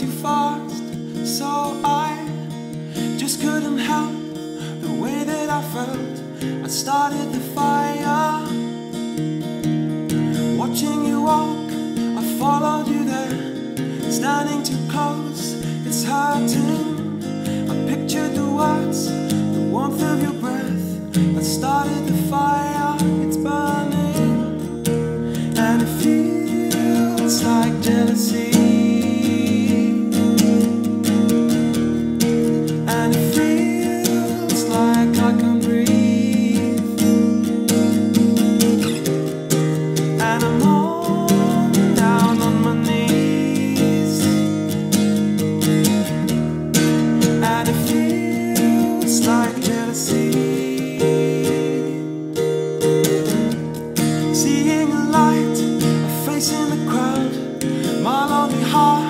too fast, so I just couldn't help the way that I felt. I started the fire, followed you there, standing too close. It's hurting. I pictured the words, the warmth of your breath. I started the fire, it's burning. And it feels like jealousy. Face in the crowd. My lonely heart